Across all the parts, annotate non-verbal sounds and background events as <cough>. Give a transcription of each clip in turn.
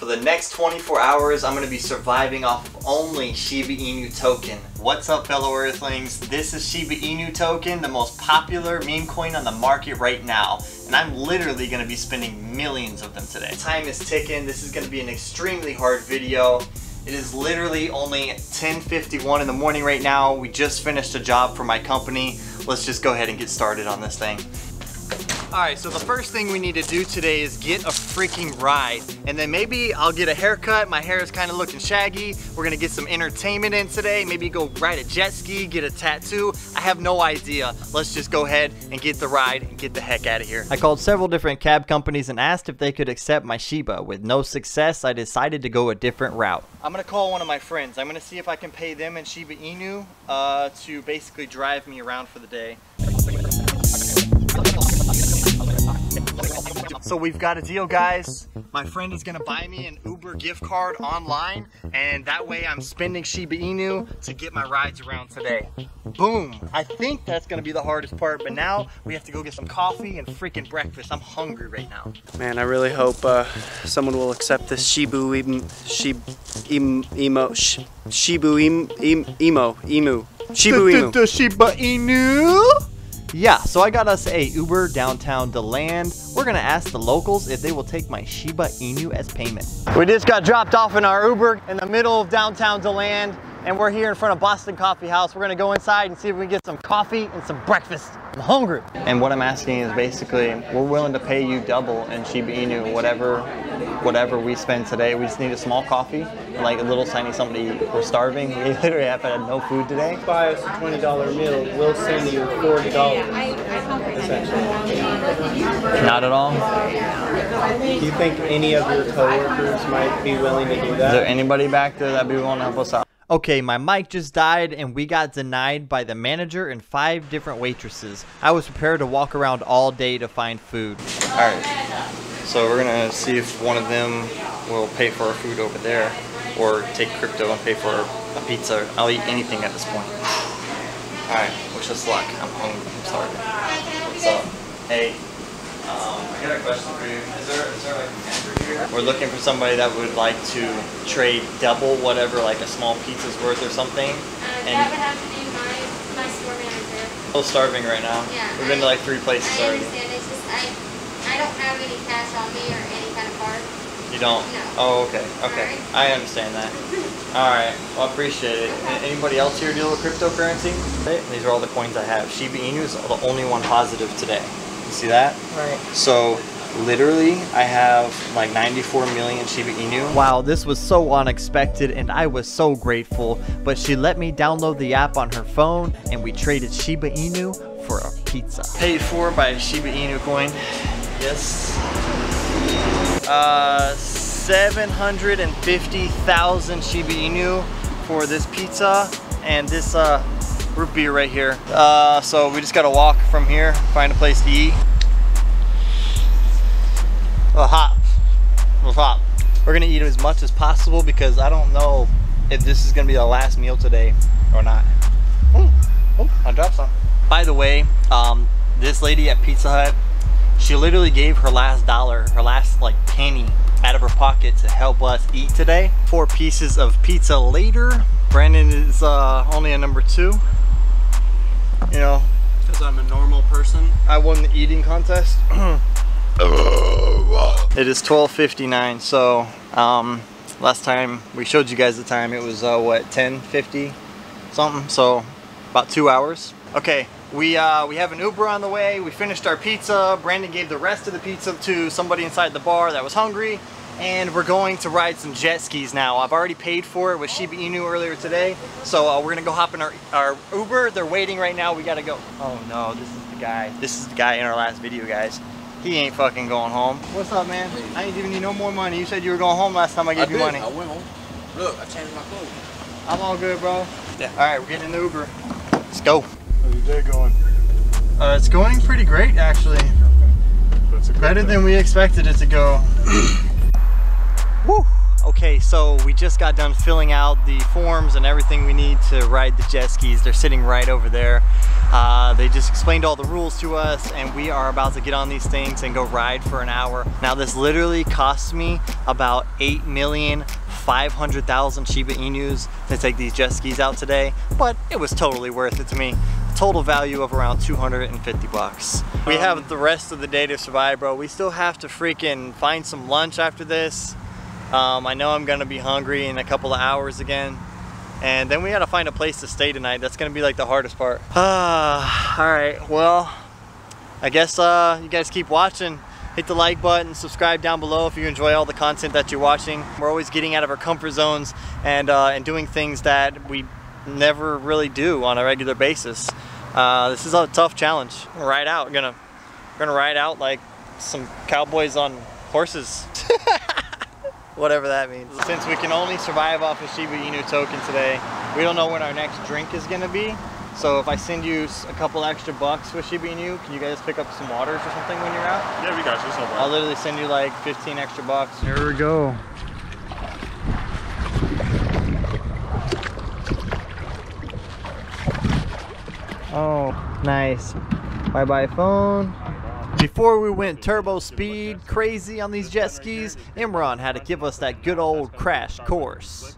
For the next 24 hours, I'm gonna be surviving off of only Shiba Inu token. What's up, fellow Earthlings? This is Shiba Inu token, the most popular meme coin on the market right now. And I'm literally gonna be spending millions of them today. Time is ticking. This is gonna be an extremely hard video. It is literally only 10.51 in the morning right now. We just finished a job for my company. Let's just go ahead and get started on this thing. All right, so the first thing we need to do today is get a freaking ride. And then maybe I'll get a haircut. My hair is kind of looking shaggy. We're gonna get some entertainment in today. Maybe go ride a jet ski, get a tattoo. I have no idea. Let's just go ahead and get the ride and get the heck out of here. I called several different cab companies and asked if they could accept my Shiba. With no success, I decided to go a different route. I'm gonna call one of my friends. I'm gonna see if I can pay them and Shiba Inu uh, to basically drive me around for the day. So we've got a deal, guys. My friend is gonna buy me an Uber gift card online, and that way I'm spending Shiba Inu to get my rides around today. Boom. I think that's gonna be the hardest part, but now we have to go get some coffee and freaking breakfast. I'm hungry right now. Man, I really hope uh, someone will accept this Shibu em, Shib, em, emo, sh, Shibu em, em, emo, emu, Shibu emu. Shiba Inu? Yeah, so I got us a Uber downtown DeLand. We're gonna ask the locals if they will take my Shiba Inu as payment. We just got dropped off in our Uber in the middle of downtown DeLand and we're here in front of Boston Coffee House. We're gonna go inside and see if we can get some coffee and some breakfast. I'm hungry. And what I'm asking is basically, we're willing to pay you double in Shiba Inu, whatever whatever we spend today. We just need a small coffee, like a little tiny something to eat. We're starving. <laughs> We literally have had no food today. Buy us a $20 meal, we'll send you $40 essentially. Not at all. Do you think any of your coworkers might be willing to do that? Is there anybody back there that would be willing to help us out? Okay, my mic just died and we got denied by the manager and five different waitresses. I was prepared to walk around all day to find food. Alright, so we're gonna see if one of them will pay for our food over there or take crypto and pay for a pizza. I'll eat anything at this point. Alright, wish us luck. I'm hungry. I'm starving. What's up? Hey, um, I got a question for you. Is there, is there like a manager here? We're looking for somebody that would like to trade double whatever like a small pizza's worth or something. Uh, And that would have to be my, my store manager. still starving right now. Yeah. We've been to like three places I already. understand, it's just, I, I don't have any cash on me or any kind of card. You don't? No. Oh, okay. Okay. Alright. I understand that. <laughs> Alright. Well, I appreciate it. A- Anybody else here deal with cryptocurrency? Okay, These are all the coins I have. Shiba Inu is the only one positive today. You see that? Right. So literally I have like 94 million Shiba Inu. Wow, this was so unexpected and I was so grateful. But she let me download the app on her phone and we traded Shiba Inu for a pizza. Paid for by a Shiba Inu coin. Yes. Uh, 750,000 Shiba Inu for this pizza and this uh, root beer right here. Uh, so we just gotta walk from here, find a place to eat. Hot. A little hot. We're gonna eat as much as possible because I don't know if this is gonna be the last meal today or not. Oh I dropped some. By the way, um, this lady at Pizza Hut, she literally gave her last dollar, her last like penny out of her pocket to help us eat today. Four pieces of pizza later. Brandon is uh, only a number two. You know, Because I'm a normal person. I won the eating contest. <clears throat> it is 12.59, so um, last time we showed you guys the time, it was uh, what, 10.50 something, so about two hours. Okay, we, uh, we have an Uber on the way, we finished our pizza, Brandon gave the rest of the pizza to somebody inside the bar that was hungry, and we're going to ride some jet skis now. I've already paid for it with Shiba Inu earlier today, so uh, we're gonna go hop in our, our Uber. They're waiting right now, we gotta go. Oh no, this is the guy. This is the guy in our last video, guys. He ain't fucking going home. What's up, man? I ain't giving you no more money. You said you were going home last time I gave you money. I went home. Look, I changed my clothes. I'm all good, bro. Yeah. All right, we're getting in the Uber. Let's go. How's your day going? Uh, it's going pretty great, actually. That's a Better thing. than we expected it to go. Woo. Okay. Okay, so we just got done filling out the forms and everything we need to ride the jet skis. They're sitting right over there. Uh, they just explained all the rules to us and we are about to get on these things and go ride for an hour. Now this literally cost me about 8 million 500,000 Shiba Inus to take these jet skis out today, but it was totally worth it to me. Total value of around 250 bucks. We have the rest of the day to survive, bro. We still have to freaking find some lunch after this. Um, I know I'm gonna be hungry in a couple of hours again. And then we gotta find a place to stay tonight. That's gonna be like the hardest part. <sighs> Ah, all right, well, I guess uh, you guys keep watching. Hit the like button, subscribe down below if you enjoy all the content that you're watching. We're always getting out of our comfort zones and, uh, and doing things that we never really do on a regular basis. Uh, this is a tough challenge. We're gonna ride out, gonna, we're gonna ride out like some cowboys on horses. <laughs> whatever that means. Since we can only survive off of Shiba Inu token today, we don't know when our next drink is gonna be. So if I send you a couple extra bucks with Shiba Inu, can you guys pick up some waters or something when you're out? Yeah, we got you. It's I'll literally send you like 15 extra bucks. Here we go. Oh, nice. Bye bye phone. Before we went turbo speed crazy on these jet skis, Imran had to give us that good old crash course.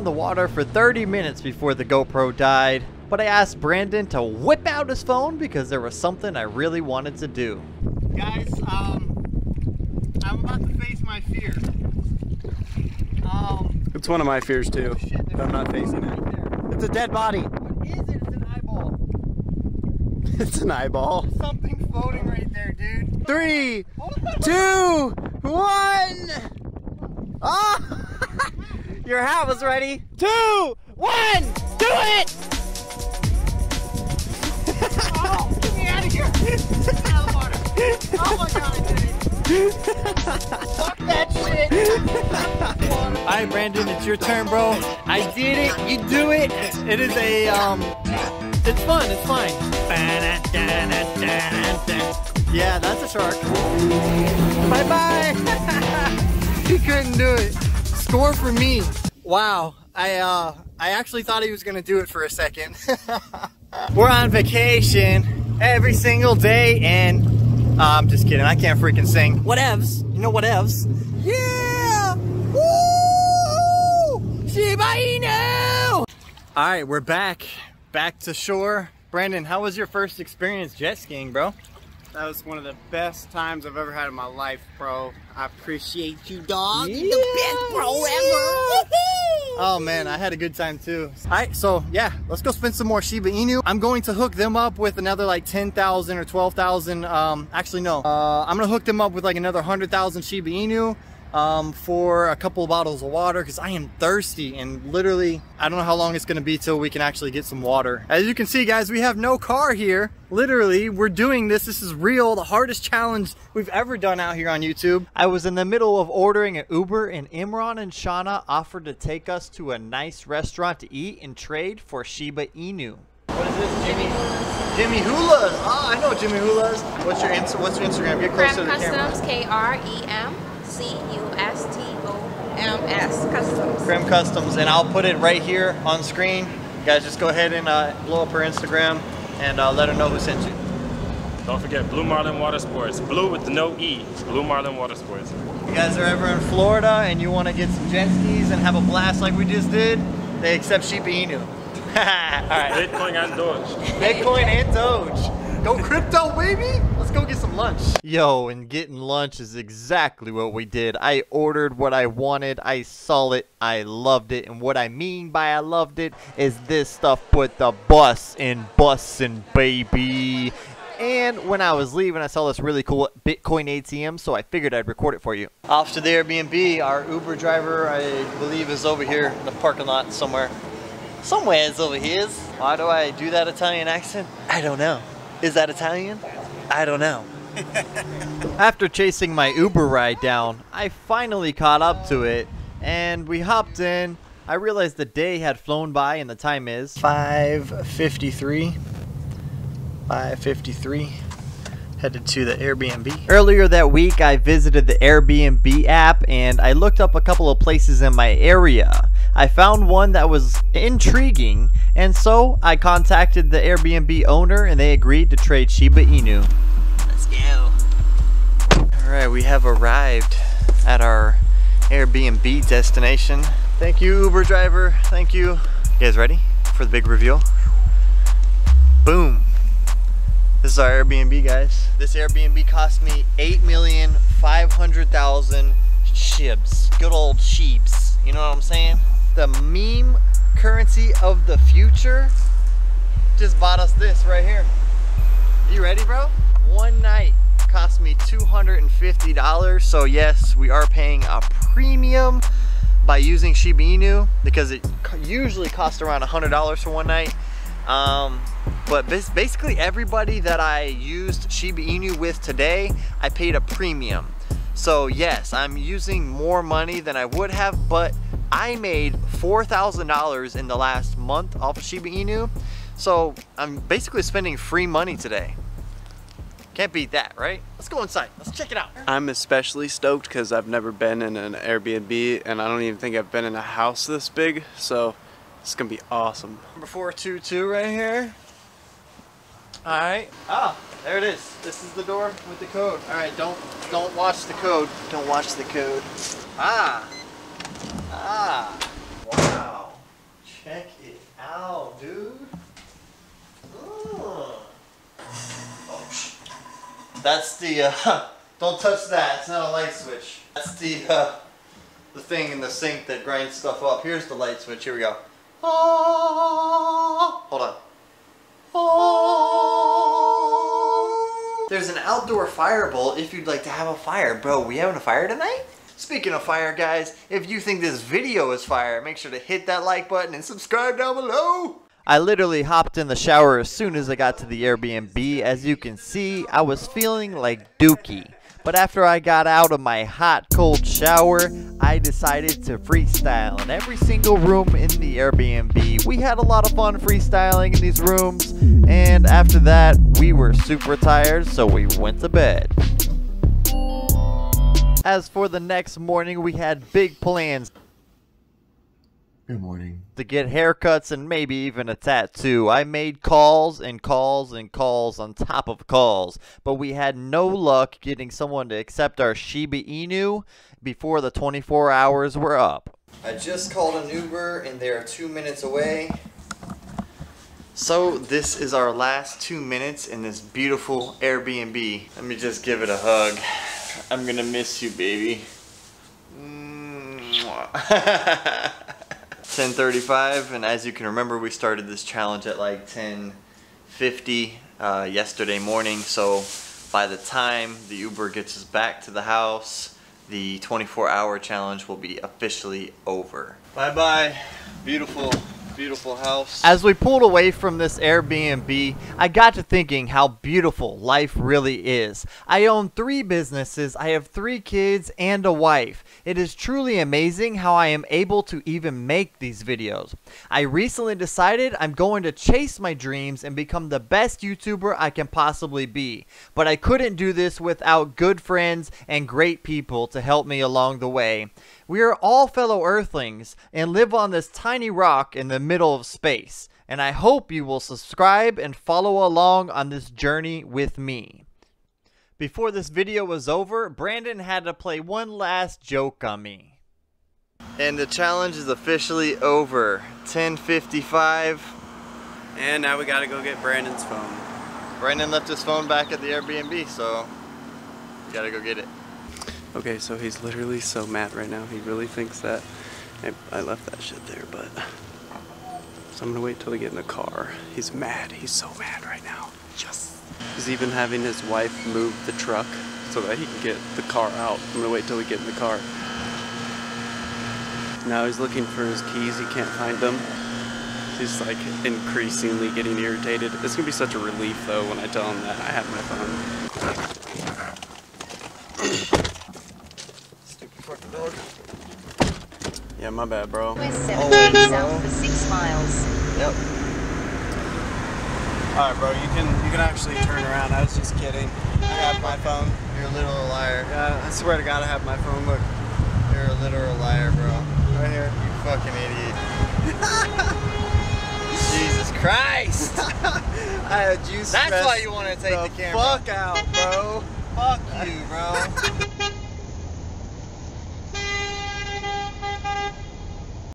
On the water for 30 minutes before the GoPro died, but I asked Brandon to whip out his phone because there was something I really wanted to do. Guys, um, I'm about to face my fear. Um, It's one of my fears too. But I'm not facing it. It's a dead body. What is it? It's an eyeball. <laughs> It's an eyeball. Something floating right there, dude. Three, two, one. Ah! <laughs> Your hat was ready. Two, one, do it! Oh, get me out of here! Out of water! Oh my god, I did it! Fuck that shit! Alright, Brandon, it's your turn, bro. I did it. You do it. It is a um. It's fun. It's fine. Yeah, that's a shark. Bye bye. <laughs> he couldn't do it. Score for me. Wow. I uh. I actually thought he was gonna do it for a second. <laughs> We're on vacation every single day, and uh, I'm just kidding. I can't freaking sing. Whatevs. You know whatevs. Yeah. Woo! Shiba Inu. All right, we're back, back to shore. Brandon, how was your first experience jet skiing, bro? That was one of the best times I've ever had in my life, bro. I appreciate you, dog. You the best bro ever. Oh man, I had a good time too. All right, so yeah, let's go spend some more Shiba Inu. I'm going to hook them up with another like 10,000 or 12,000. Um, actually no, uh, I'm gonna hook them up with like another 100,000 Shiba Inu um, for a couple of bottles of water because I am thirsty and literally I don't know how long it's gonna be till we can actually get some water. As you can see guys, we have no car here. Literally, we're doing this. This is real, the hardest challenge we've ever done out here on YouTube. I was in the middle of ordering an Uber and Imran and Shauna offered to take us to a nice restaurant to eat and trade for Shiba Inu. What is this, Jimmy? Jimmy Hulas. Ah, I know Jimmy Hulas. What's your What's your Instagram? Get closer Krem to the camera. Customs, K R E M C U S T O M S Customs. Krem Customs, and I'll put it right here on screen. You guys just go ahead and uh, blow up her Instagram and uh, let her know who sent you. Don't forget Blu Marlin Water Sports. Blue with no E. Blu Marlin Water Sports. You guys are ever in Florida and you want to get some jet skis and have a blast like we just did, they accept Shiba Inu. <laughs> All right, Bitcoin and Doge. Bitcoin and Doge. Go crypto, baby! Let's go get some lunch. Yo, and getting lunch is exactly what we did. I ordered what I wanted. I saw it. I loved it. And what I mean by I loved it is this stuff put the bus in bussin', baby. And when I was leaving, I saw this really cool Bitcoin ATM, so I figured I'd record it for you. Off to the Airbnb. Our Uber driver, I believe, is over here in the parking lot somewhere. Somewhere it's over here. Why do I do that Italian accent? I don't know. Is that Italian? I don't know. <laughs> After chasing my Uber ride down, I finally caught up to it, and we hopped in. I realized the day had flown by and the time is 5.53. 5.53. Headed to the Airbnb. Earlier that week, I visited the Airbnb app and I looked up a couple of places in my area. I found one that was intriguing, and so I contacted the Airbnb owner and they agreed to trade Shiba Inu. Let's go. Alright, we have arrived at our Airbnb destination. Thank you, Uber driver. Thank you. You guys ready for the big reveal? Boom. This is our Airbnb, guys. This Airbnb cost me 8,500,000 shibs. Good old sheeps. You know what I'm saying? The meme currency of the future just bought us this right here. You ready, bro? One night cost me $250. So yes, we are paying a premium by using Shiba Inu because it usually costs around $100 for one night. Um, but basically everybody that I used Shiba Inu with today, I paid a premium. So yes, I'm using more money than I would have, but I made $4,000 in the last month off of Shiba Inu. So I'm basically spending free money today. Can't beat that, right? Let's go inside. Let's check it out. I'm especially stoked because I've never been in an Airbnb and I don't even think I've been in a house this big. So it's gonna be awesome. Number 422 right here. All right. Ah, there it is. This is the door with the code. All right, don't don't watch the code. Don't watch the code. Ah. Ah. Wow. Check it out, dude. Oh. That's the uh, <laughs> don't touch that. It's not a light switch. That's the uh, the thing in the sink that grinds stuff up. Here's the light switch. Here we go. Oh. Hold on. Oh. There's an outdoor fire bowl if you'd like to have a fire. Bro, we having a fire tonight? Speaking of fire, guys, if you think this video is fire, make sure to hit that like button and subscribe down below. I literally hopped in the shower as soon as I got to the Airbnb. As you can see, I was feeling like Dookie. But after I got out of my hot, cold shower, I decided to freestyle in every single room in the Airbnb. We had a lot of fun freestyling in these rooms, and after that, we were super tired, so we went to bed. As for the next morning, we had big plans. Good morning. To get haircuts and maybe even a tattoo. I made calls and calls and calls on top of calls, but we had no luck getting someone to accept our Shiba Inu before the 24 hours were up. I just called an Uber and they are two minutes away. So this is our last two minutes in this beautiful Airbnb. Let me just give it a hug. I'm gonna miss you, baby. <laughs> 10:35, and as you can remember, we started this challenge at like 10:50 uh, yesterday morning. So by the time the Uber gets us back to the house, the 24-hour challenge will be officially over. Bye bye, beautiful beautiful house. As we pulled away from this Airbnb, I got to thinking how beautiful life really is. I own three businesses, I have three kids, and a wife. It is truly amazing how I am able to even make these videos. I recently decided I'm going to chase my dreams and become the best YouTuber I can possibly be. But I couldn't do this without good friends and great people to help me along the way. We are all fellow Earthlings and live on this tiny rock in the middle of space, and I hope you will subscribe and follow along on this journey with me. Before this video was over, Brandon had to play one last joke on me. And the challenge is officially over. 10.55. And now we gotta go get Brandon's phone. Brandon left his phone back at the Airbnb, so we gotta go get it. Okay, so he's literally so mad right now. He really thinks that I, I left that shit there, but so I'm gonna wait till we get in the car. He's mad. He's so mad right now. Yes. He's even having his wife move the truck so that he can get the car out. I'm gonna wait till we get in the car. Now he's looking for his keys. He can't find them. He's like increasingly getting irritated. It's gonna be such a relief though when I tell him that I have my phone. Stupid fucking dog. Yeah, my bad, bro. West Oh, 78 wait, south for 6 miles. Yep. All right, bro. You can you can actually turn around. I was just kidding. I have my phone. You're a literal liar. Yeah, I swear to God, I have my phone. Look, You're a literal liar, bro. right here. You fucking idiot. <laughs> Jesus Christ! <laughs> I had juice. That's why you want to take the, the camera. fuck out, bro. Fuck you, bro. <laughs>